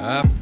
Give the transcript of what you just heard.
Up.